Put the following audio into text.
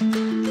Mm-hmm.